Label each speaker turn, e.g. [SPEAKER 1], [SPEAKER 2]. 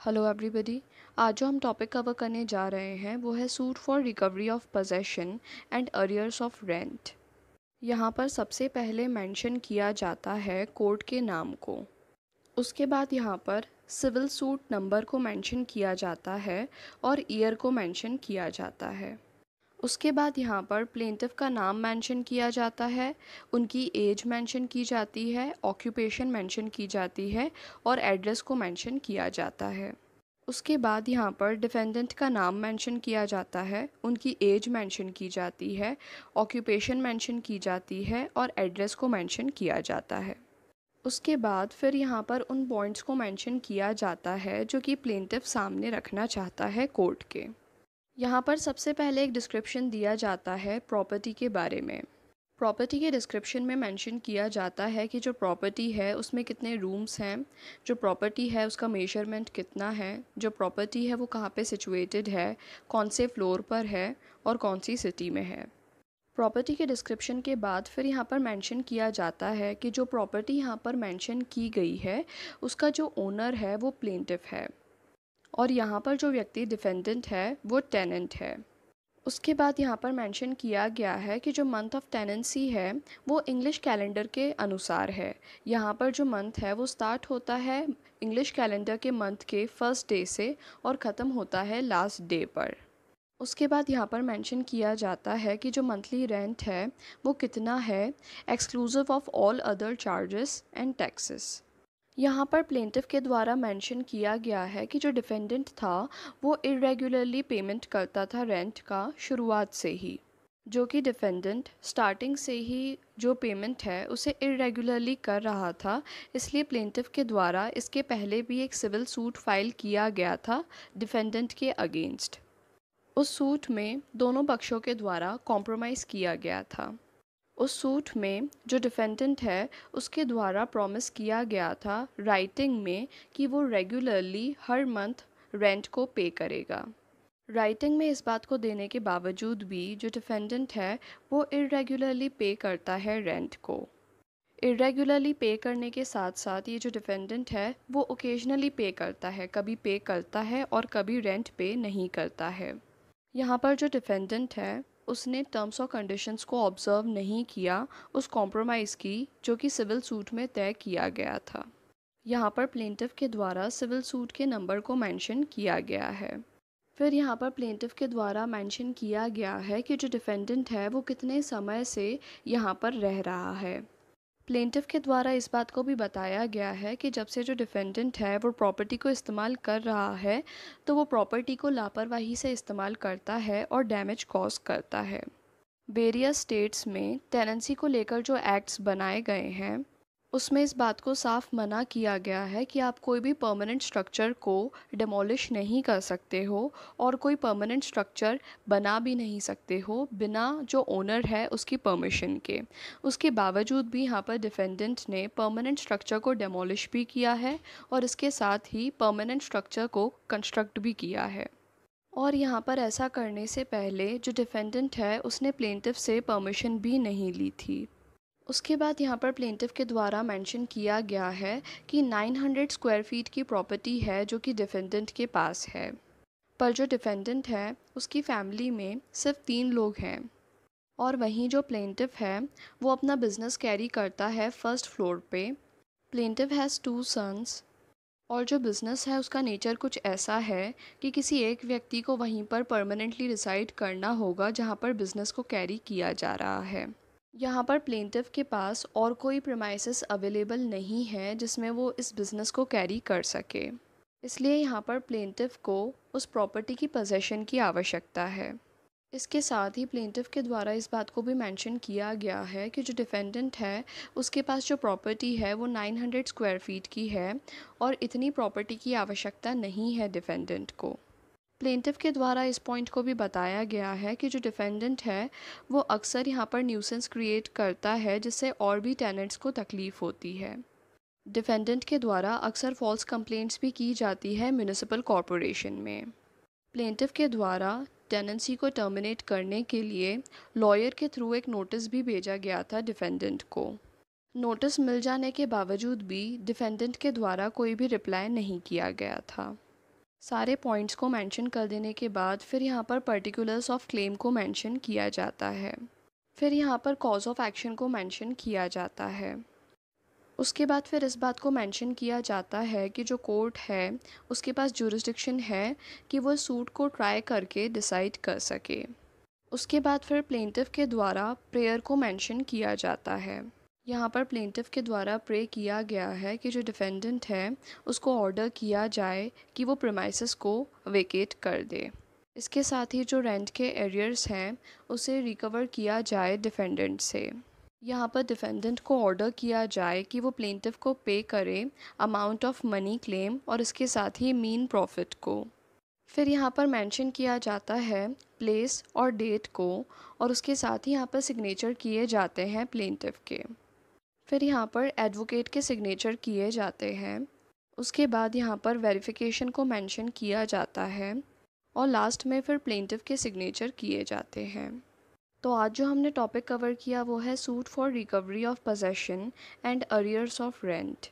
[SPEAKER 1] Hello everybody आज जो हम टॉपिक कवर करने जा रहे हैं, वो है suit for recovery of possession and arrears of rent यहाँ पर सबसे पहले मेंशन किया जाता है कोर्ट के नाम को। उसके बाद यहाँ पर सिविल सूट नंबर को मेंशन किया जाता है और ईयर को मेंशन किया जाता है। उसके बाद यहाँ पर प्लेंटिव का नाम मेंशन किया जाता है, उनकी एज मेंशन की जाती है ऑक्यूपेशन मेंशन की जाती है और एड्रेस को मेंशन किया जाता है। उसके बाद यहाँ पर डिफेंडेंट का नाम मेंशन किया जाता है, उनकी एज मेंशन की जाती है ऑक्यूपेशन मेंशन की जाती है और एड्रेस को मेंशन किया जाता है। उसके बाद फिर यहाँ पर उन पॉइंट्स को मेंशन किया जाता है, जो कि प्लेंटिव सामने रखना चाहता है कोर्ट के। यहाँ पर सबसे पहले एक डिस्क्रिप्शन दिया जाता है प्रॉपर्टी के बारे में। प्रॉपर्टी के डिस्क्रिप्शन में मेंशन किया जाता है कि जो प्रॉपर्टी है, उसमें कितने रूम्स हैं, जो प्रॉपर्टी है, उसका मेज़रमेंट कितना है, जो प्रॉपर्टी है, वो कहाँ पे सिचुएटेड है, कौन से फ्लोर पर है और कौन सी सिटी में है। प्रॉपर्टी के डिस्क्रिप्शन के बाद फिर यहाँ पर मेंशन किया जाता है कि जो प्रॉपर्टी यहाँ पर मेंशन की गई है, उसका जो ओनर है, वो प्लेंटिव है। और यहाँ पर जो व्यक्ति डिफेंडेंट है, वो टेनेंट है। उसके बाद यहाँ पर मेंशन किया गया है कि जो मंथ ऑफ़ टेनेंसी है, वो इंग्लिश कैलेंडर के अनुसार है। यहाँ पर जो मंथ है, वो स्टार्ट होता है इंग्लिश कैलेंडर के मंथ के फ़र्स्ट डे से और ख़त्म होता है लास्ट डे पर। उसके बाद यहाँ पर मेंशन किया जाता है कि जो मंथली रेंट है, वो कितना है exclusive of all other charges and taxes यहाँ पर प्लेंटिव के द्वारा मेंशन किया गया है कि जो डिफेंडेंट था, वो इरेगुलरली पेमेंट करता था रेंट का शुरुआत से ही। जो कि डिफेंडेंट स्टार्टिंग से ही जो पेमेंट है, उसे इरेगुलरली कर रहा था। इसलिए प्लेंटिव के द्वारा इसके पहले भी एक सिविल सूट फ़ाइल किया गया था डिफेंडेंट के अगेंस्ट उस सूट में दोनों पक्षों के द्वारा कॉम्प्रोमाइज़ किया गया था। उस सूट में जो डिफेंडेंट है, उसके द्वारा प्रॉमिस किया गया था राइटिंग में कि वो रेगुलरली हर मंथ रेंट को पे करेगा। राइटिंग में इस बात को देने के बावजूद भी जो डिफेंडेंट है, वो इरेगुलरली पे करता है रेंट को। इरेगुलरली पे करने के साथ साथ ये जो डिफेंडेंट है, वो ओकेजनली पे करता है, कभी पे करता है और कभी रेंट पे नहीं करता है। यहाँ पर जो डिफेंडेंट है उसने टर्म्स और कंडीशंस को ऑब्ज़र्व नहीं किया, उस कॉम्प्रोमाइज़ की, जो कि सिविल सूट में तय किया गया था। यहाँ पर प्लेंटिव के द्वारा सिविल सूट के नंबर को मेंशन किया गया है। फिर यहाँ पर प्लेंटिव के द्वारा मेंशन किया गया है कि जो डिफेंडेंट है, वो कितने समय से यहाँ पर रह रहा है। प्लेंटिव के द्वारा इस बात को भी बताया गया है कि जब से जो डिफेंडेंट है, वो प्रॉपर्टी को इस्तेमाल कर रहा है तो वो प्रॉपर्टी को लापरवाही से इस्तेमाल करता है और डैमेज कॉज करता है। वेरियस स्टेट्स में टेनेंसी को लेकर जो एक्ट्स बनाए गए हैं उसमें इस बात को साफ़ मना किया गया है कि आप कोई भी परमानेंट स्ट्रक्चर को डिमोलिश नहीं कर सकते हो और कोई परमानेंट स्ट्रक्चर बना भी नहीं सकते हो बिना जो ओनर है उसकी परमिशन के। उसके बावजूद भी यहाँ पर डिफेंडेंट ने परमानेंट स्ट्रक्चर को डिमोलिश भी किया है और इसके साथ ही परमानेंट स्ट्रक्चर को कंस्ट्रक्ट भी किया है। और यहाँ पर ऐसा करने से पहले जो डिफेंडेंट है, उसने प्लेंटिव से परमिशन भी नहीं ली थी। उसके बाद यहाँ पर प्लेंटिव के द्वारा मेंशन किया गया है कि 900 स्क्वायर फीट की प्रॉपर्टी है जो कि डिफेंडेंट के पास है। पर जो डिफेंडेंट है, उसकी फैमिली में सिर्फ़ तीन लोग हैं। और वहीं जो प्लेंटिव है, वो अपना बिज़नेस कैरी करता है फ़र्स्ट फ्लोर पे। प्लेंटिव हैज़ टू सन्स और जो बिज़नेस है, उसका नेचर कुछ ऐसा है कि किसी एक व्यक्ति को वहीं पर परमानेंटली रिसाइड करना होगा जहाँ पर बिज़नेस को कैरी किया जा रहा है। यहाँ पर प्लेंटिव के पास और कोई प्रमाइसिस अवेलेबल नहीं है जिसमें वो इस बिज़नेस को कैरी कर सके। इसलिए यहाँ पर प्लेंटिव को उस प्रॉपर्टी की पोजेशन की आवश्यकता है। इसके साथ ही प्लेंटिव के द्वारा इस बात को भी मेंशन किया गया है कि जो डिफेंडेंट है, उसके पास जो प्रॉपर्टी है, वो 900 स्क्वायर फीट की है और इतनी प्रॉपर्टी की आवश्यकता नहीं है डिफेंडेंट को। प्लेंटिव के द्वारा इस पॉइंट को भी बताया गया है कि जो डिफेंडेंट है, वो अक्सर यहाँ पर न्यूसेंस क्रिएट करता है, जिससे और भी टेनेंट्स को तकलीफ़ होती है। डिफेंडेंट के द्वारा अक्सर फॉल्स कंप्लेंट्स भी की जाती है म्यूनिसिपल कॉरपोरेशन में। प्लेंटिव के द्वारा टेनेंसी को टर्मिनेट करने के लिए लॉयर के थ्रू एक नोटिस भी भेजा गया था डिफेंडेंट को। नोटिस मिल जाने के बावजूद भी डिफेंडेंट के द्वारा कोई भी रिप्लाई नहीं किया गया था। सारे पॉइंट्स को मेंशन कर देने के बाद फिर यहाँ पर पर्टिकुलर्स ऑफ़ क्लेम को मेंशन किया जाता है। फिर यहाँ पर कॉज ऑफ़ एक्शन को मेंशन किया जाता है। उसके बाद फिर इस बात को मेंशन किया जाता है कि जो कोर्ट है, उसके पास जुरिस्डिक्शन है कि वो सूट को ट्राई करके डिसाइड कर सके। उसके बाद फिर प्लेंटिव के द्वारा प्रेयर को मेंशन किया जाता है। यहाँ पर प्लेंटिव के द्वारा प्रे किया गया है कि जो डिफेंडेंट है, उसको ऑर्डर किया जाए कि वो प्रमाइसिस को वेकेट कर दे। इसके साथ ही जो रेंट के एरियर्स हैं, उसे रिकवर किया जाए डिफेंडेंट से। यहाँ पर डिफेंडेंट को ऑर्डर किया जाए कि वो प्लेंटिव को पे करे अमाउंट ऑफ़ मनी क्लेम और इसके साथ ही मीन प्रॉफिट को। फिर यहाँ पर मेंशन किया जाता है प्लेस और डेट को और उसके साथ ही यहाँ पर सिग्नेचर किए जाते हैं प्लेंटिव के। फिर यहाँ पर एडवोकेट के सिग्नेचर किए जाते हैं। उसके बाद यहाँ पर वेरिफिकेशन को मेंशन किया जाता है और लास्ट में फिर प्लेंटिव के सिग्नेचर किए जाते हैं। तो आज जो हमने टॉपिक कवर किया वो है suit for recovery of possession and arrears of rent